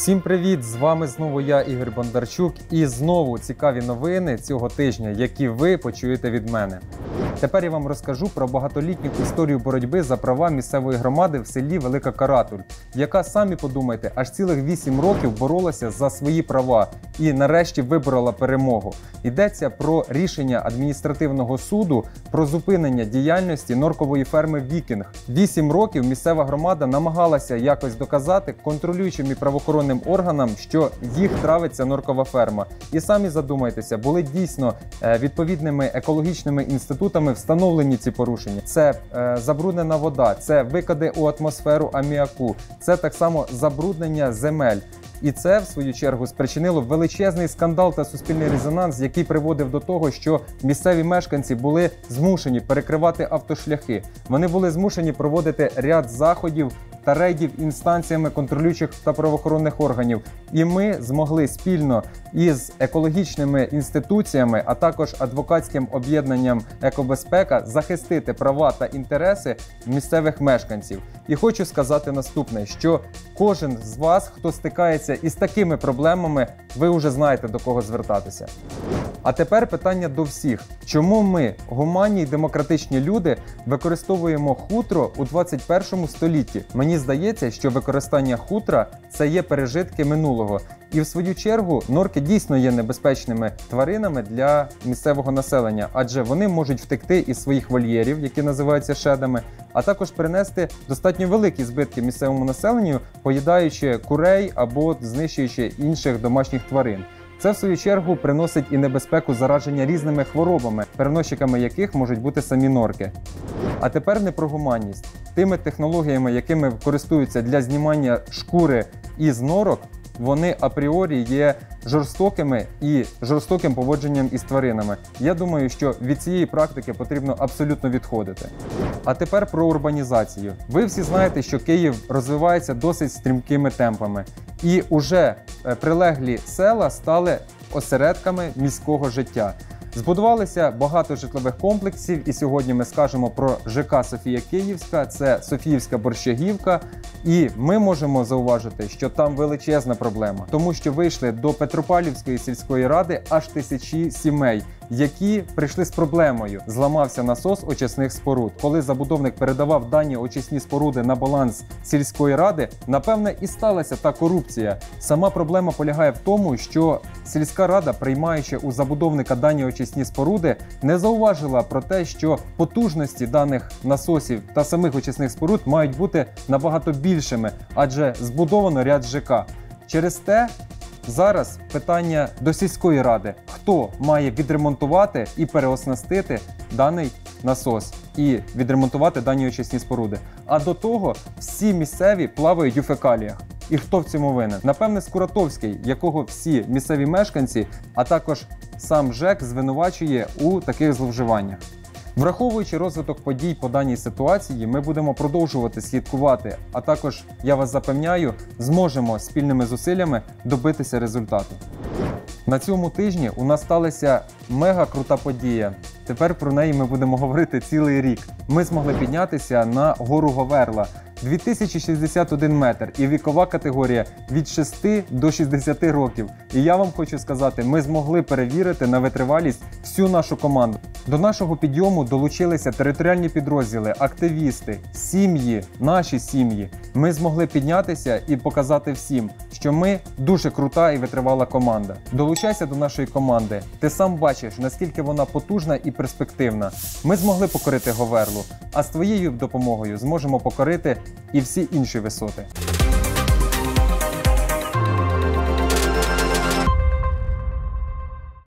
Всім привіт! З вами знову я, Ігор Бондарчук, і знову цікаві новини цього тижня, які ви почуєте від мене. Тепер я вам розкажу про багатолітню історію боротьби за права місцевої громади в селі Велика Каратуль, яка самі подумайте, аж цілих 8 років боролася за свої права і нарешті виборола перемогу. Йдеться про рішення адміністративного суду про зупинення діяльності норкової ферми Вікінг. 8 років місцева громада намагалася якось доказати контролюючим і правоохоронним органам, що їх травиться норкова ферма. І самі задумайтеся, були дійсно е, відповідними екологічними інститутами встановлені ці порушення. Це е, забруднена вода, це викиди у атмосферу аміаку, це так само забруднення земель. І це, в свою чергу, спричинило величезний скандал та суспільний резонанс, який приводив до того, що місцеві мешканці були змушені перекривати автошляхи. Вони були змушені проводити ряд заходів та рейдів інстанціями контролюючих та правоохоронних органів. І ми змогли спільно із екологічними інституціями, а також адвокатським об'єднанням Екобезпека захистити права та інтереси місцевих мешканців. І хочу сказати наступне: що кожен з вас, хто стикається із такими проблемами, ви вже знаєте до кого звертатися. А тепер питання до всіх: чому ми, гуманні й демократичні люди, використовуємо хутро у 21 столітті? Мені здається, що використання хутра це є пережитки минулого. І в свою чергу норки дійсно є небезпечними тваринами для місцевого населення, адже вони можуть втекти із своїх вольєрів, які називаються шедами, а також принести достатньо великі збитки місцевому населенню, поїдаючи курей або знищуючи інших домашніх тварин. Це в свою чергу приносить і небезпеку зараження різними хворобами, переносчиками яких можуть бути самі норки. А тепер не про гуманність. Тими технологіями, якими користуються для знімання шкури із норок, вони апріорі є жорстокими і жорстоким поводженням із тваринами. Я думаю, що від цієї практики потрібно абсолютно відходити. А тепер про урбанізацію. Ви всі знаєте, що Київ розвивається досить стрімкими темпами, і уже е, прилеглі села стали осередками міського життя. Збудувалися багато житлових комплексів, і сьогодні ми скажемо про ЖК Софія Київська, це Софіївська борщагівка. І ми можемо зауважити, що там величезна проблема, тому що вийшли до Петропавлівської сільської ради аж тисячі сімей, які прийшли з проблемою. Зламався насос очисних споруд. Коли забудовник передавав дані очисні споруди на баланс сільської ради, напевне, і сталася та корупція. Сама проблема полягає в тому, що сільська рада, приймаючи у забудовника дані очисні споруди, не зауважила про те, що потужності даних насосів та самих очисних споруд мають бути набагато більшими, адже збудовано ряд ЖК. Через те Зараз питання до сільської ради: хто має відремонтувати і переоснастити даний насос і відремонтувати дані очисні споруди. А до того всі місцеві плавають у фекаліях. І хто в цьому винен? Напевне, Скуратовський, якого всі місцеві мешканці, а також сам ЖЕК звинувачує у таких зловживаннях. Враховуючи розвиток подій по даній ситуації, ми будемо продовжувати слідкувати. А також я вас запевняю, зможемо спільними зусиллями добитися результату. На цьому тижні у нас сталася мега крута подія. Тепер про неї ми будемо говорити цілий рік. Ми змогли піднятися на гору Говерла. 2061 метр і вікова категорія від 6 до 60 років. І я вам хочу сказати, ми змогли перевірити на витривалість всю нашу команду. До нашого підйому долучилися територіальні підрозділи, активісти, сім'ї, наші сім'ї. Ми змогли піднятися і показати всім, що ми дуже крута і витривала команда. Долучайся до нашої команди. Ти сам бачиш, наскільки вона потужна і перспективна. Ми змогли покорити Говерлу, а з твоєю допомогою зможемо покорити і всі інші висоти.